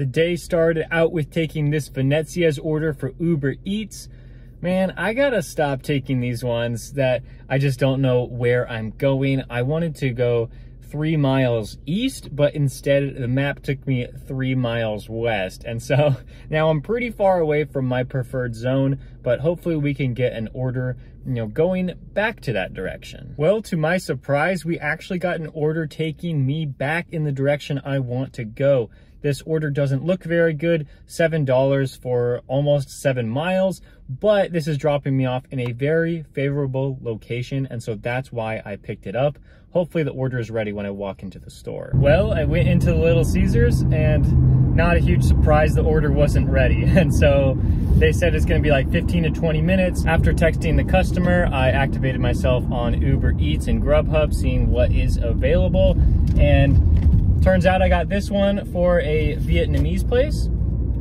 The day started out with taking this Venezia's order for Uber Eats. Man, I gotta stop taking these ones that I just don't know where I'm going. I wanted to go three miles east, but instead the map took me three miles west. And so now I'm pretty far away from my preferred zone, but hopefully we can get an order, you know, going back to that direction. Well, to my surprise, we actually got an order taking me back in the direction I want to go. This order doesn't look very good, $7 for almost seven miles, but this is dropping me off in a very favorable location, and so that's why I picked it up. Hopefully the order is ready when I walk into the store. Well, I went into Little Caesars and not a huge surprise, the order wasn't ready. And so they said it's gonna be like 15 to 20 minutes. After texting the customer, I activated myself on Uber Eats and Grubhub, seeing what is available. And turns out I got this one for a Vietnamese place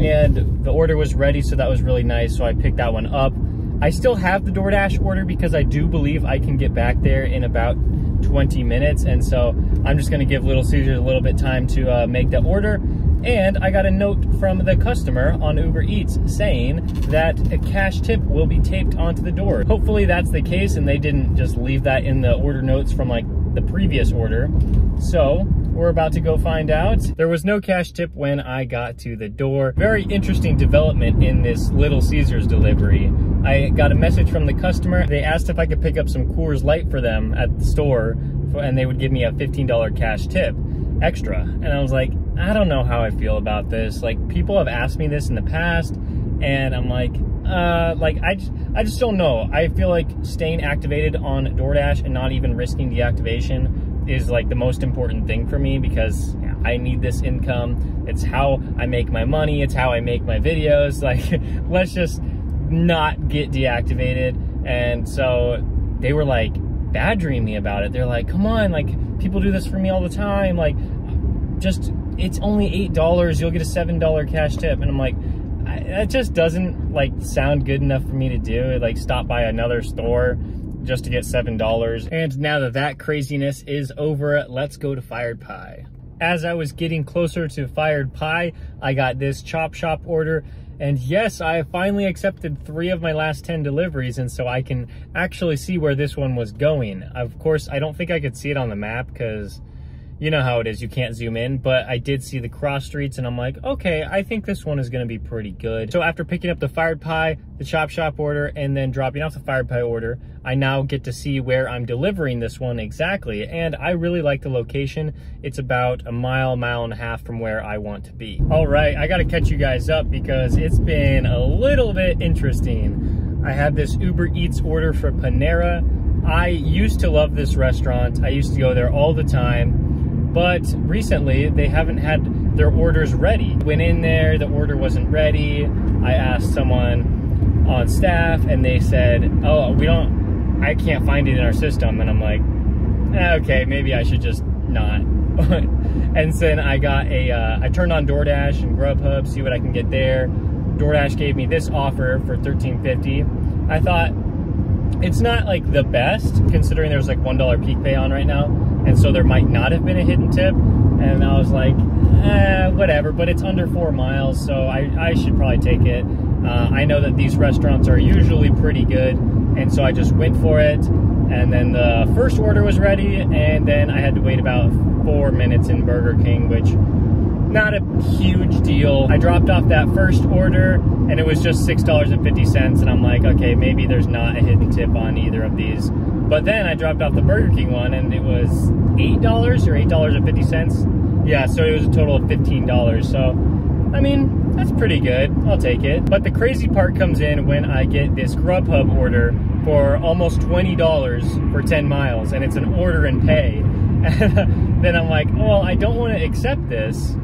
and the order was ready, so that was really nice. So I picked that one up. I still have the DoorDash order because I do believe I can get back there in about 20 minutes. And so I'm just gonna give Little Caesars a little bit time to uh, make the order. And I got a note from the customer on Uber Eats saying that a cash tip will be taped onto the door. Hopefully that's the case and they didn't just leave that in the order notes from like the previous order. So we're about to go find out. There was no cash tip when I got to the door. Very interesting development in this Little Caesars delivery. I got a message from the customer. They asked if I could pick up some Coors Light for them at the store and they would give me a $15 cash tip extra. And I was like, I don't know how I feel about this. Like people have asked me this in the past and I'm like, uh, like I just, I just don't know. I feel like staying activated on DoorDash and not even risking deactivation is like the most important thing for me because I need this income. It's how I make my money. It's how I make my videos. Like, let's just not get deactivated. And so they were like badgering me about it. They're like, come on, like people do this for me all the time. Like, just, it's only $8. You'll get a $7 cash tip. And I'm like, that just doesn't like sound good enough for me to do. Like stop by another store just to get $7. And now that that craziness is over, let's go to Fired Pie. As I was getting closer to Fired Pie, I got this Chop Shop order. And yes, I finally accepted three of my last 10 deliveries, and so I can actually see where this one was going. Of course, I don't think I could see it on the map because you know how it is, you can't zoom in, but I did see the cross streets and I'm like, okay, I think this one is gonna be pretty good. So after picking up the fired pie, the chop shop order, and then dropping off the fired pie order, I now get to see where I'm delivering this one exactly. And I really like the location. It's about a mile, mile and a half from where I want to be. All right, I gotta catch you guys up because it's been a little bit interesting. I had this Uber Eats order for Panera. I used to love this restaurant. I used to go there all the time but recently they haven't had their orders ready. Went in there, the order wasn't ready. I asked someone on staff and they said, oh, we don't, I can't find it in our system. And I'm like, eh, okay, maybe I should just not. and then I got a, uh, I turned on DoorDash and Grubhub, see what I can get there. DoorDash gave me this offer for $13.50. I thought, it's not like the best considering there's like $1 peak pay on right now and so there might not have been a hidden tip. And I was like, eh, whatever, but it's under four miles, so I, I should probably take it. Uh, I know that these restaurants are usually pretty good, and so I just went for it. And then the first order was ready, and then I had to wait about four minutes in Burger King, which not a huge deal. I dropped off that first order and it was just $6.50 and I'm like, okay, maybe there's not a hidden tip on either of these. But then I dropped off the Burger King one and it was $8 or $8.50. Yeah, so it was a total of $15. So, I mean, that's pretty good. I'll take it. But the crazy part comes in when I get this Grubhub order for almost $20 for 10 miles and it's an order and pay. And then I'm like, oh, well, I don't want to accept this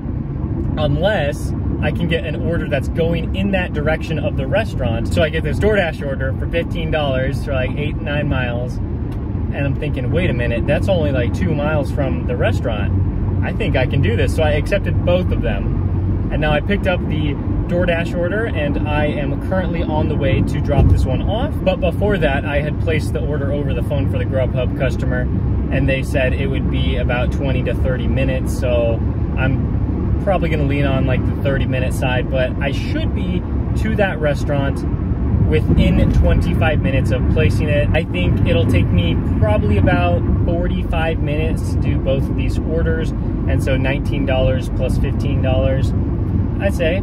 unless I can get an order that's going in that direction of the restaurant. So I get this DoorDash order for $15 for like eight, nine miles. And I'm thinking, wait a minute, that's only like two miles from the restaurant. I think I can do this. So I accepted both of them. And now I picked up the DoorDash order and I am currently on the way to drop this one off. But before that, I had placed the order over the phone for the Grubhub customer and they said it would be about 20 to 30 minutes. So I'm probably gonna lean on like the 30 minute side, but I should be to that restaurant within 25 minutes of placing it. I think it'll take me probably about 45 minutes to do both of these orders. And so $19 plus $15, I'd say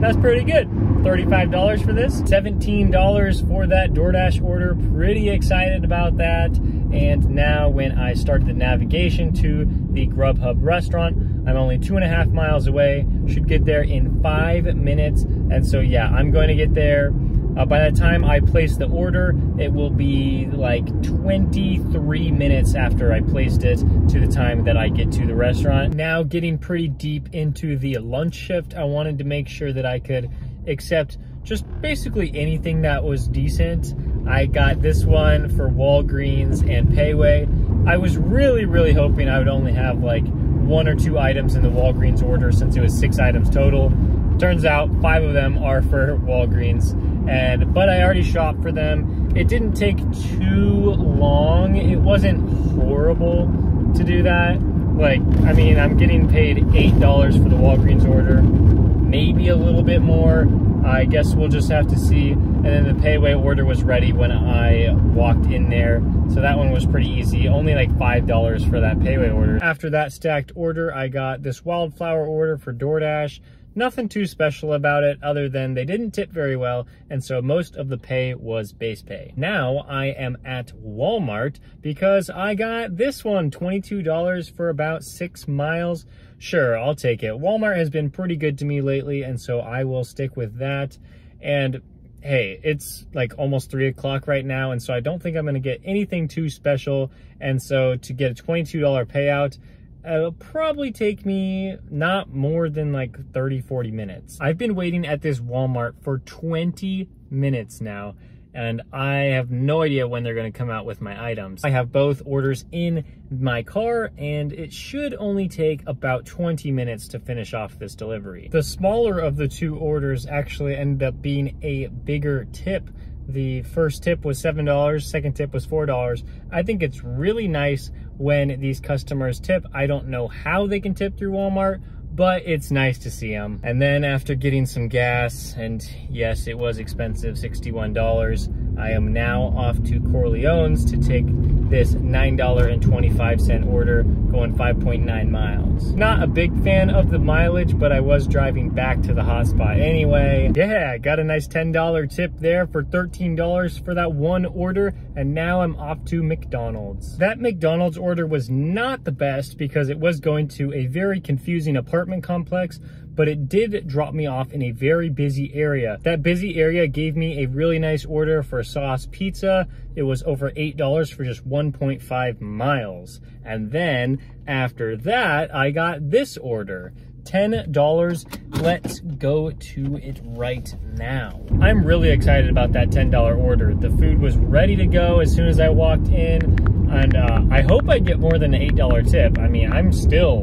that's pretty good. $35 for this, $17 for that DoorDash order. Pretty excited about that. And now when I start the navigation to the Grubhub restaurant, I'm only two and a half miles away, should get there in five minutes. And so yeah, I'm going to get there uh, by the time I place the order, it will be like 23 minutes after I placed it to the time that I get to the restaurant. Now getting pretty deep into the lunch shift, I wanted to make sure that I could accept just basically anything that was decent. I got this one for Walgreens and Pei Wei. I was really, really hoping I would only have like one or two items in the Walgreens order since it was six items total. Turns out five of them are for Walgreens and but I already shopped for them. It didn't take too long. It wasn't horrible to do that. Like, I mean, I'm getting paid $8 for the Walgreens order, maybe a little bit more. I guess we'll just have to see. And then the Pei Wei order was ready when I walked in there. So that one was pretty easy. Only like $5 for that Pei Wei order. After that stacked order, I got this wildflower order for DoorDash. Nothing too special about it other than they didn't tip very well, and so most of the pay was base pay. Now I am at Walmart because I got this one, $22 for about six miles. Sure, I'll take it. Walmart has been pretty good to me lately, and so I will stick with that. And hey, it's like almost three o'clock right now, and so I don't think I'm gonna get anything too special. And so to get a $22 payout, It'll probably take me not more than like 30, 40 minutes. I've been waiting at this Walmart for 20 minutes now, and I have no idea when they're gonna come out with my items. I have both orders in my car, and it should only take about 20 minutes to finish off this delivery. The smaller of the two orders actually ended up being a bigger tip the first tip was $7, second tip was $4. I think it's really nice when these customers tip. I don't know how they can tip through Walmart, but it's nice to see them. And then after getting some gas, and yes, it was expensive, $61, I am now off to Corleone's to take this $9.25 order going 5.9 miles. Not a big fan of the mileage, but I was driving back to the hotspot anyway. Yeah, got a nice $10 tip there for $13 for that one order, and now I'm off to McDonald's. That McDonald's order was not the best because it was going to a very confusing apartment complex, but it did drop me off in a very busy area. That busy area gave me a really nice order for sauce pizza. It was over $8 for just 1.5 miles. And then after that, I got this order. $10. Let's go to it right now. I'm really excited about that $10 order. The food was ready to go as soon as I walked in, and uh, I hope I get more than an $8 tip. I mean, I'm still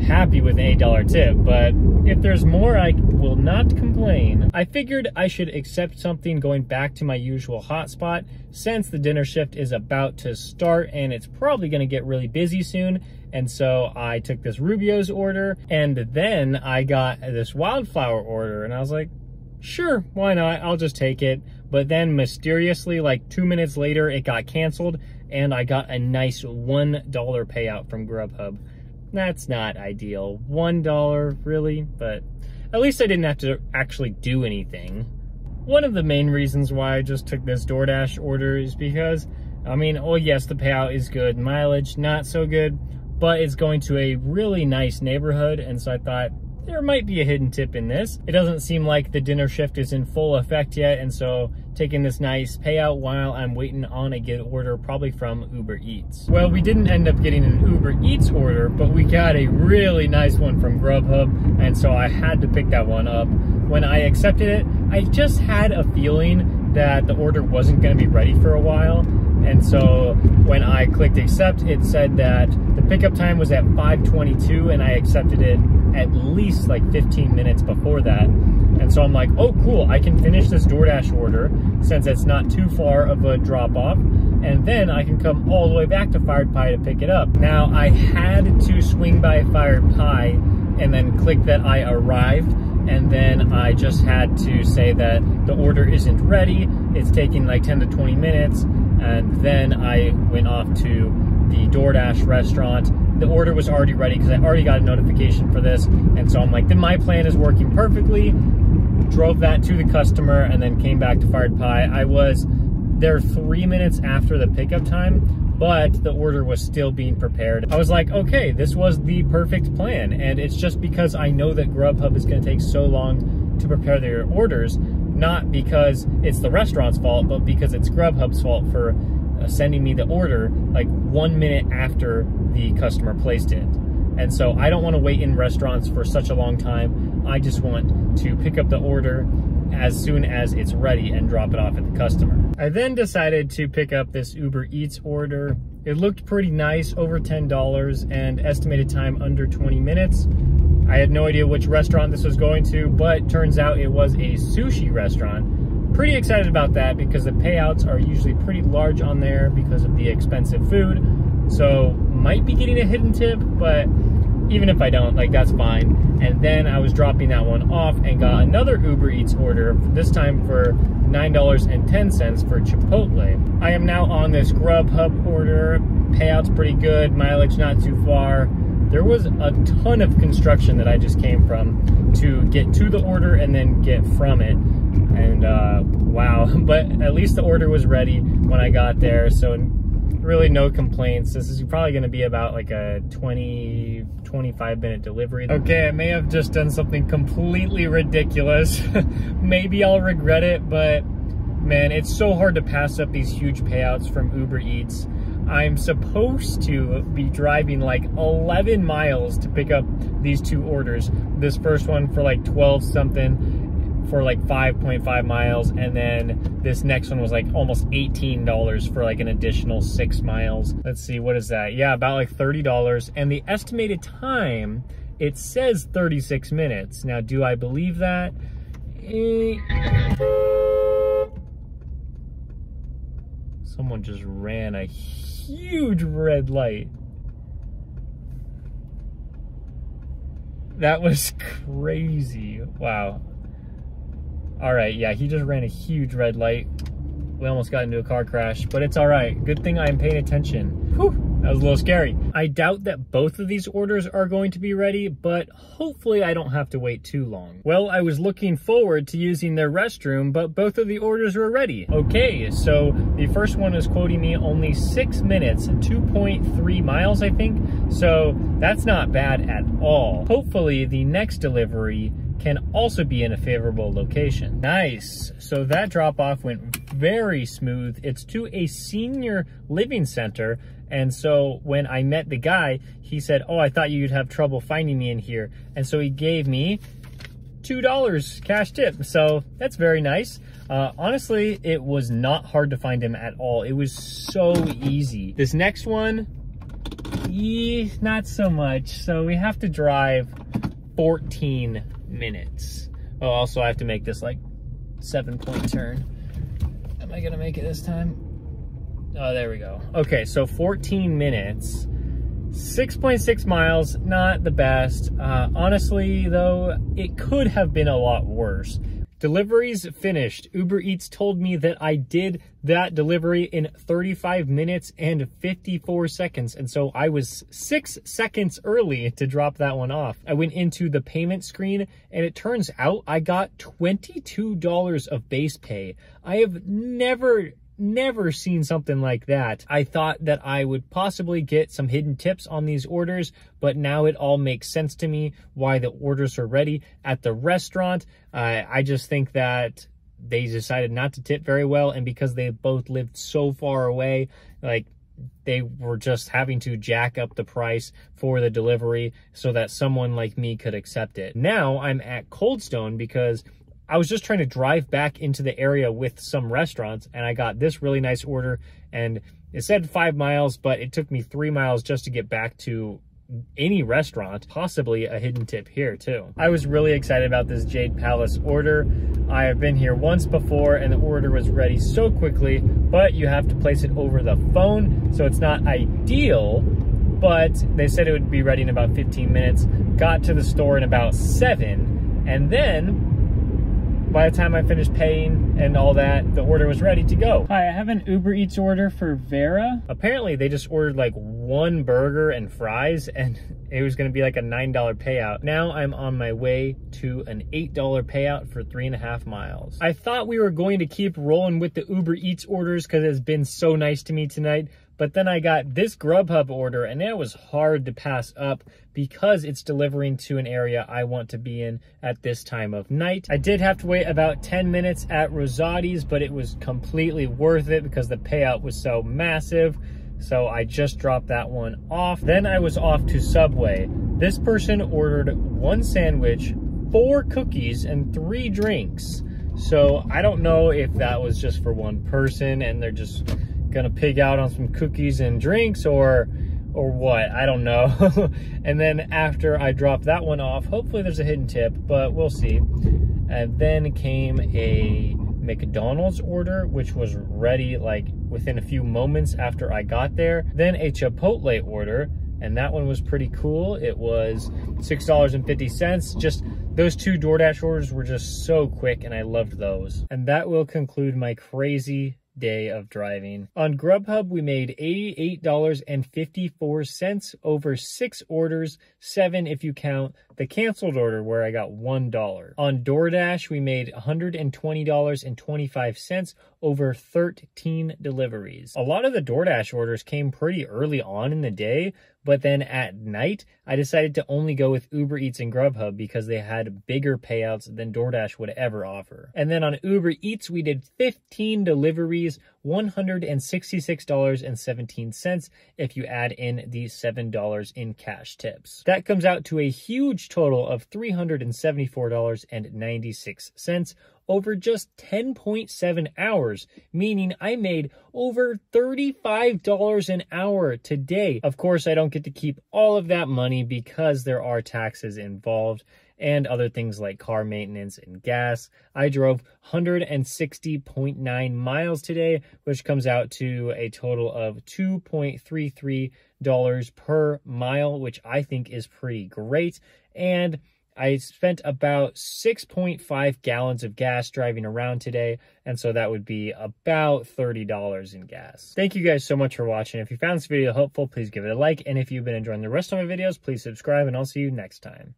happy with an $8 tip, but if there's more, I will not complain. I figured I should accept something going back to my usual hotspot since the dinner shift is about to start and it's probably gonna get really busy soon. And so I took this Rubio's order and then I got this wildflower order and I was like, sure, why not? I'll just take it. But then mysteriously, like two minutes later, it got canceled and I got a nice $1 payout from Grubhub. That's not ideal. One dollar, really? But at least I didn't have to actually do anything. One of the main reasons why I just took this DoorDash order is because, I mean, oh yes, the payout is good. Mileage, not so good, but it's going to a really nice neighborhood, and so I thought, there might be a hidden tip in this. It doesn't seem like the dinner shift is in full effect yet, and so taking this nice payout while I'm waiting on a good order, probably from Uber Eats. Well, we didn't end up getting an Uber Eats order, but we got a really nice one from Grubhub, and so I had to pick that one up. When I accepted it, I just had a feeling that the order wasn't gonna be ready for a while, and so when I clicked accept, it said that the pickup time was at 522 and I accepted it at least like 15 minutes before that. And so I'm like, oh, cool, I can finish this DoorDash order since it's not too far of a drop off. And then I can come all the way back to Fired Pie to pick it up. Now, I had to swing by Fired Pie and then click that I arrived. And then I just had to say that the order isn't ready. It's taking like 10 to 20 minutes. And then I went off to the DoorDash restaurant. The order was already ready because I already got a notification for this. And so I'm like, then my plan is working perfectly. Drove that to the customer and then came back to Fired Pie. I was there three minutes after the pickup time, but the order was still being prepared. I was like, okay, this was the perfect plan. And it's just because I know that Grubhub is gonna take so long to prepare their orders, not because it's the restaurant's fault, but because it's Grubhub's fault for Uh, sending me the order like one minute after the customer placed it. And so I don't want to wait in restaurants for such a long time. I just want to pick up the order as soon as it's ready and drop it off at the customer. I then decided to pick up this Uber Eats order. It looked pretty nice, over $10 and estimated time under 20 minutes. I had no idea which restaurant this was going to, but turns out it was a sushi restaurant. Pretty excited about that because the payouts are usually pretty large on there because of the expensive food. So might be getting a hidden tip, but even if I don't, like that's fine. And then I was dropping that one off and got another Uber Eats order, this time for $9.10 for Chipotle. I am now on this Grubhub order. Payout's pretty good, mileage not too far. There was a ton of construction that I just came from to get to the order and then get from it. And uh, wow, but at least the order was ready when I got there. So really no complaints. This is probably gonna be about like a 20, 25 minute delivery. Okay, I may have just done something completely ridiculous. Maybe I'll regret it, but man, it's so hard to pass up these huge payouts from Uber Eats. I'm supposed to be driving like 11 miles to pick up these two orders. This first one for like 12 something for like 5.5 miles and then this next one was like almost $18 for like an additional six miles let's see what is that yeah about like $30 and the estimated time it says 36 minutes now do I believe that eh. someone just ran a huge red light. That was crazy. Wow. All right, yeah, he just ran a huge red light. We almost got into a car crash, but it's all right. Good thing I'm paying attention. Whew, that was a little scary. I doubt that both of these orders are going to be ready, but hopefully I don't have to wait too long. Well, I was looking forward to using their restroom, but both of the orders were ready. Okay, so the first one is quoting me only six minutes, 2.3 miles, I think. So that's not bad at all. Hopefully the next delivery can also be in a favorable location. Nice. So that drop off went very smooth. It's to a senior living center. And so when I met the guy, he said, oh, I thought you'd have trouble finding me in here. And so he gave me $2 cash tip. So that's very nice. Uh, honestly, it was not hard to find him at all. It was so easy. This next one, yeah, not so much. So we have to drive 14 minutes. Oh, also I have to make this like seven point turn. Am I gonna make it this time? Oh, there we go. Okay, so 14 minutes. 6.6 miles, not the best. Uh, honestly, though, it could have been a lot worse. Deliveries finished. Uber Eats told me that I did that delivery in 35 minutes and 54 seconds. And so I was six seconds early to drop that one off. I went into the payment screen and it turns out I got $22 of base pay. I have never never seen something like that. I thought that I would possibly get some hidden tips on these orders, but now it all makes sense to me why the orders are ready at the restaurant. Uh, I just think that they decided not to tip very well, and because they both lived so far away, like they were just having to jack up the price for the delivery so that someone like me could accept it. Now I'm at Cold Stone because I was just trying to drive back into the area with some restaurants and I got this really nice order and it said five miles, but it took me three miles just to get back to any restaurant, possibly a hidden tip here too. I was really excited about this Jade Palace order. I have been here once before and the order was ready so quickly, but you have to place it over the phone, so it's not ideal, but they said it would be ready in about 15 minutes. Got to the store in about seven, and then by the time I finished paying and all that, the order was ready to go. Hi, I have an Uber Eats order for Vera. Apparently, they just ordered like one burger and fries, and it was gonna be like a $9 payout. Now I'm on my way to an $8 payout for three and a half miles. I thought we were going to keep rolling with the Uber Eats orders because it's been so nice to me tonight, but then I got this Grubhub order and it was hard to pass up because it's delivering to an area I want to be in at this time of night. I did have to wait about 10 minutes at Rosati's, but it was completely worth it because the payout was so massive. So I just dropped that one off. Then I was off to Subway. This person ordered one sandwich, four cookies, and three drinks. So I don't know if that was just for one person and they're just gonna pig out on some cookies and drinks or or what? I don't know. And then after i drop that one off hopefully there's a hidden tip but we'll see. And then came a mcdonald's order which was ready like within a few moments after i got there. Then a chipotle order and that one was pretty cool. It was six dollars and 50 cents. Just those two DoorDash orders were just so quick and I loved those. And that will conclude my crazy day of driving. On Grubhub, we made $88.54 over six orders, seven if you count the canceled order where I got $1. On DoorDash, we made $120.25 over 13 deliveries. A lot of the DoorDash orders came pretty early on in the day, but then at night, I decided to only go with Uber Eats and Grubhub because they had bigger payouts than DoorDash would ever offer. And then on Uber Eats, we did 15 deliveries, $166.17 if you add in the $7 in cash tips. That comes out to a huge total of $374.96 over just 10.7 hours, meaning I made over $35 an hour today. Of course, I don't get to keep all of that money because there are taxes involved and other things like car maintenance and gas. I drove 160.9 miles today, which comes out to a total of 2.33 dollars per mile, which I think is pretty great. And I spent about 6.5 gallons of gas driving around today, and so that would be about $30 in gas. Thank you guys so much for watching. If you found this video helpful, please give it a like, and if you've been enjoying the rest of my videos, please subscribe, and I'll see you next time.